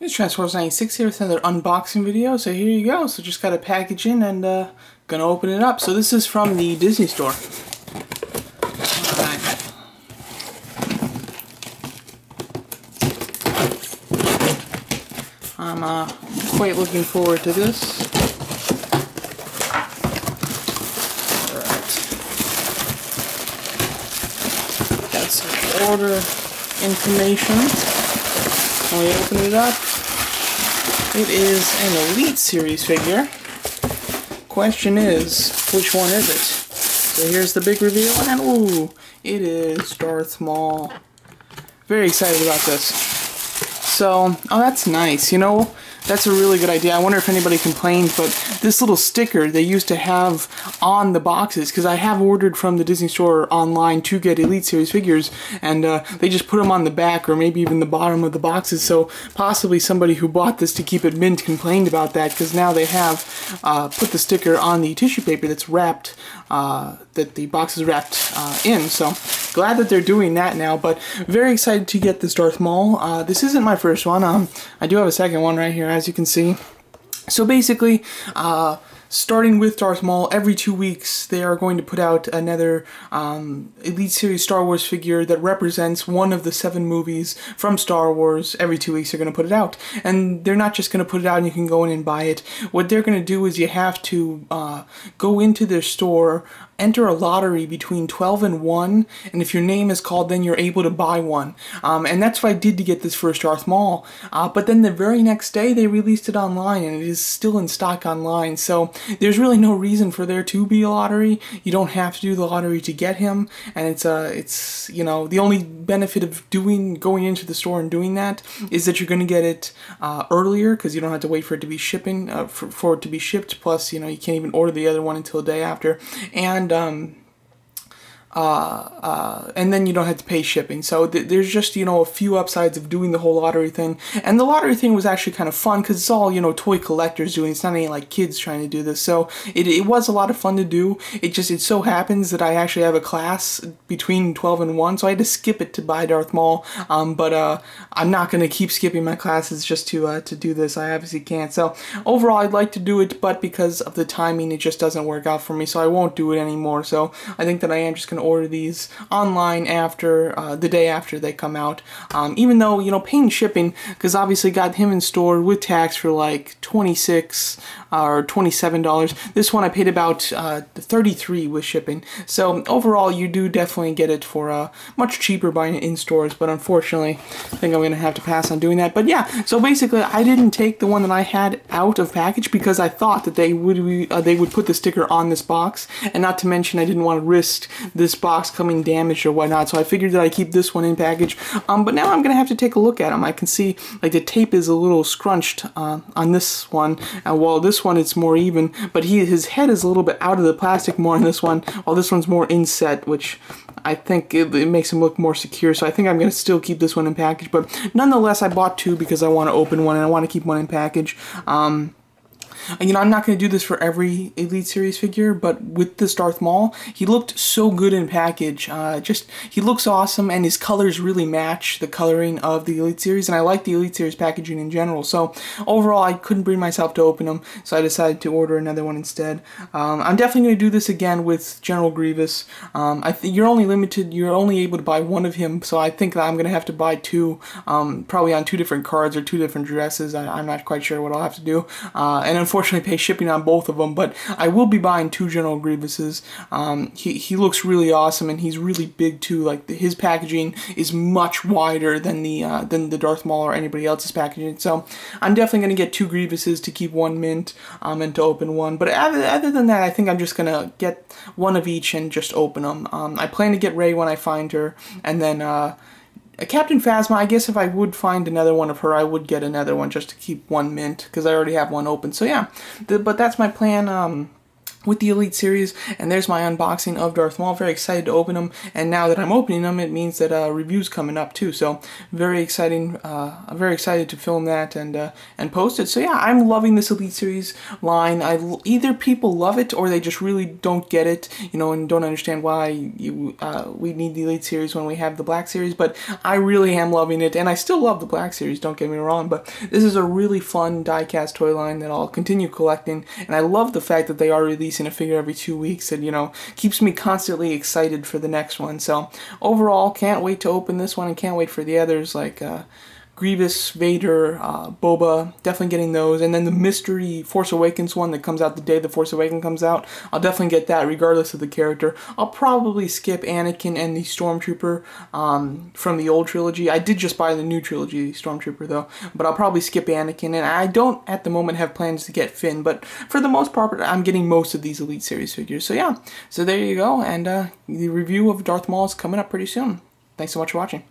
It's Transformers 96 here with another unboxing video. So here you go. So just got a package in and uh, gonna open it up. So this is from the Disney store. I'm uh, quite looking forward to this. Got some order information. When we open it up, it is an Elite Series figure. Question is, which one is it? So here's the big reveal, and ooh, it is Darth Maul. Very excited about this. So, oh, that's nice. You know, that's a really good idea. I wonder if anybody complained, but this little sticker they used to have on the boxes, because I have ordered from the Disney Store online to get Elite Series figures, and uh, they just put them on the back or maybe even the bottom of the boxes, so possibly somebody who bought this to keep it mint complained about that, because now they have uh, put the sticker on the tissue paper that's wrapped, uh, that the box is wrapped uh, in, so glad that they're doing that now, but very excited to get this Darth Maul. Uh, this isn't my first one, um, I do have a second one right here, as you can see. So basically, uh, starting with Darth Maul, every two weeks they are going to put out another um, Elite Series Star Wars figure that represents one of the seven movies from Star Wars. Every two weeks they're going to put it out. And they're not just going to put it out and you can go in and buy it. What they're going to do is you have to uh, go into their store, enter a lottery between 12 and 1, and if your name is called, then you're able to buy one. Um, and that's what I did to get this first Darth Maul. Uh, but then the very next day, they released it online, and it is still in stock online. So there's really no reason for there to be a lottery. You don't have to do the lottery to get him, and it's uh, it's you know the only benefit of doing going into the store and doing that is that you're going to get it uh, earlier because you don't have to wait for it to be shipping uh, for, for it to be shipped. Plus, you know you can't even order the other one until a day after, and um, uh, uh, and then you don't have to pay shipping. So th there's just, you know, a few upsides of doing the whole lottery thing. And the lottery thing was actually kind of fun because it's all, you know, toy collectors doing It's not any like kids trying to do this. So it, it was a lot of fun to do. It just, it so happens that I actually have a class between 12 and 1, so I had to skip it to buy Darth Maul. Um, but uh, I'm not going to keep skipping my classes just to, uh, to do this. I obviously can't. So overall, I'd like to do it, but because of the timing, it just doesn't work out for me. So I won't do it anymore. So I think that I am just going to order these online after uh, the day after they come out. Um, even though you know paying shipping, because obviously got him in store with tax for like 26 uh, or 27 dollars. This one I paid about uh, 33 with shipping. So overall, you do definitely get it for uh, much cheaper buying it in stores. But unfortunately, I think I'm gonna have to pass on doing that. But yeah, so basically, I didn't take the one that I had out of package because I thought that they would uh, they would put the sticker on this box, and not to mention I didn't want to risk this box coming damaged or whatnot. So I figured that I keep this one in package. Um, but now I'm gonna have to take a look at them. I can see like the tape is a little scrunched uh, on this one, and while this one it's more even. But he his head is a little bit out of the plastic more in this one, while this one's more inset, which I think it, it, makes him look more secure. So I think I'm going to still keep this one in package. But nonetheless, I bought two because I want to open one and I want to keep one in package. Um, you know, I'm not going to do this for every Elite Series figure, but with this Darth Maul, he looked so good in package. Uh, just, he looks awesome, and his colors really match the coloring of the Elite Series, and I like the Elite Series packaging in general. So, overall, I couldn't bring myself to open them, so I decided to order another one instead. Um, I'm definitely going to do this again with General Grievous. Um, I you're only limited, you're only able to buy one of him, so I think that I'm going to have to buy two, um, probably on two different cards or two different dresses. I, am not quite sure what I'll have to do. Uh, and unfortunately, pay shipping on both of them, but I will be buying two General Grievouses. Um, he, he looks really awesome, and he's really big too. Like his packaging is much wider than the uh, than the Darth Maul or anybody else's packaging. So I'm definitely going to get two Grievouses to keep one mint um, and to open one. But other, other than that, I think I'm just going to get one of each and just open them. Um, I plan to get Rey when I find her, and then uh, Captain Phasma, I guess if I would find another one of her, I would get another one just to keep one mint, because I already have one open. So yeah, the, but that's my plan. Um, with the Elite series, and there's my unboxing of Darth Maul. Very excited to open them, and now that I'm opening them, it means that uh, reviews coming up too. So very exciting. Uh, I'm very excited to film that and uh, and post it. So yeah, I'm loving this Elite series line. I either people love it or they just really don't get it, you know, and don't understand why you uh, we need the Elite series when we have the Black series. But I really am loving it, and I still love the Black series. Don't get me wrong, but this is a really fun diecast toy line that I'll continue collecting, and I love the fact that they are releasing releasing a figure every two weeks and, you know, keeps me constantly excited for the next one. So, overall, can't wait to open this one and can't wait for the others like, uh, Grievous, Vader, uh, Boba, definitely getting those. And then the mystery Force Awakens one that comes out the day the Force Awakens comes out, I'll definitely get that regardless of the character. I'll probably skip Anakin and the Stormtrooper um, from the old trilogy. I did just buy the new trilogy, Stormtrooper though, but I'll probably skip Anakin. And I don't at the moment have plans to get Finn, but for the most part, I'm getting most of these Elite Series figures. So yeah, so there you go. And uh, the review of Darth Maul is coming up pretty soon. Thanks so much for watching.